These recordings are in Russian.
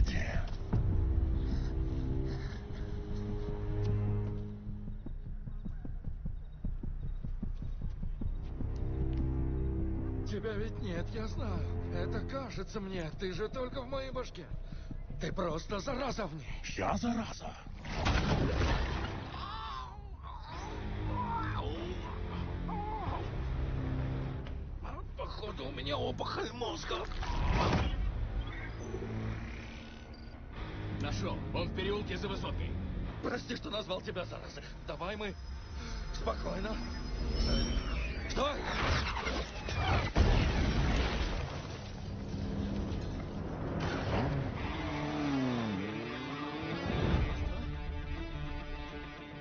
Проклятие. Тебя ведь нет, я знаю. Это кажется мне. Ты же только в моей башке. Ты просто зараза в ней. Я зараза. Походу, у меня опухоль мозга. Нашел. Он в переулке за высоткой. Прости, что назвал тебя заразой. Давай мы спокойно. Стой!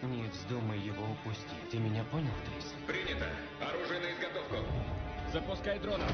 Не вздумай его упустить. Ты меня понял, Трис? Принято. Оружие на изготовку. Запускай дрона.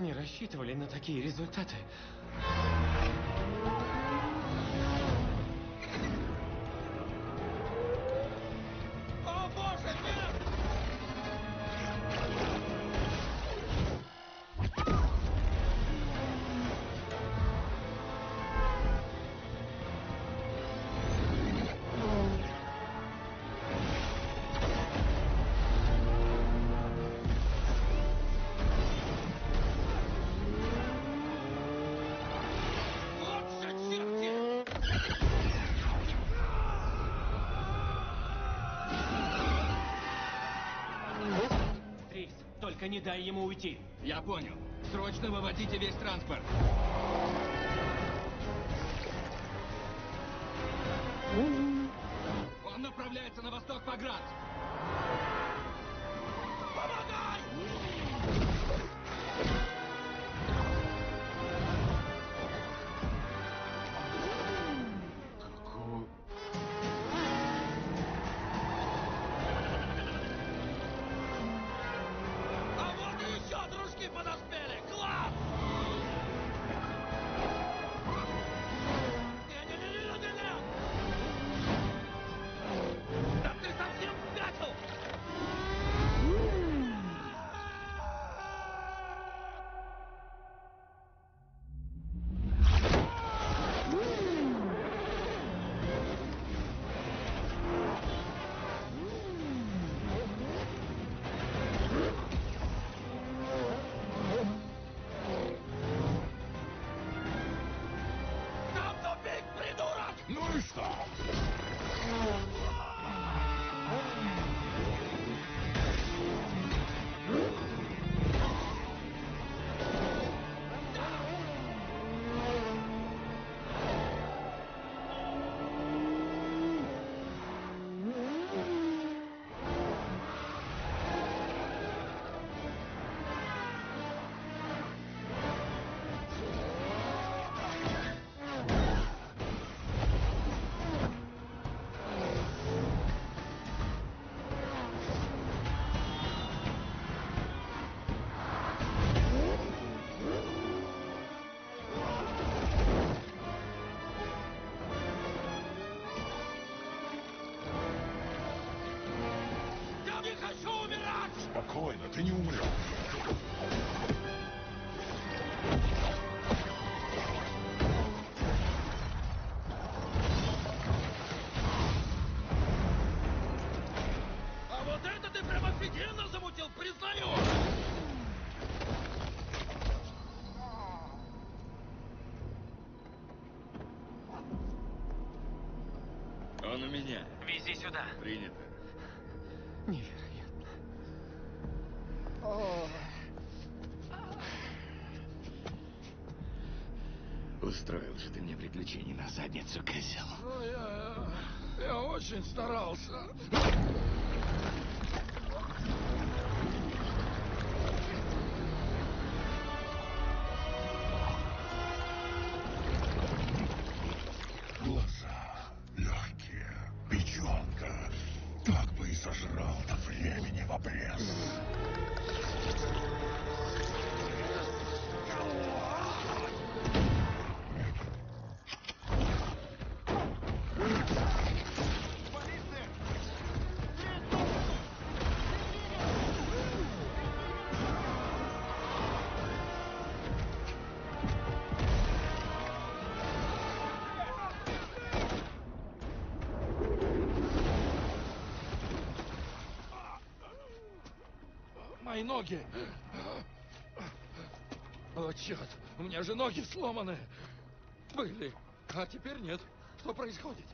Не рассчитывали на такие результаты. Только не дай ему уйти. Я понял. Срочно выводите весь транспорт. Он направляется на восток по Грант. А Спокойно, ты не умрешь. А вот это ты прям офигенно замутил, признаю! Он у меня. Вези сюда. Принято. Невероятно. Устроил же ты мне приключений на задницу, козел. Ну, я, я, я очень старался. Глаза легкие, печенка. Так бы и сожрал-то времени в обрез. Мои ноги. О, черт, у меня же ноги сломаны. Были, а теперь нет. Что происходит?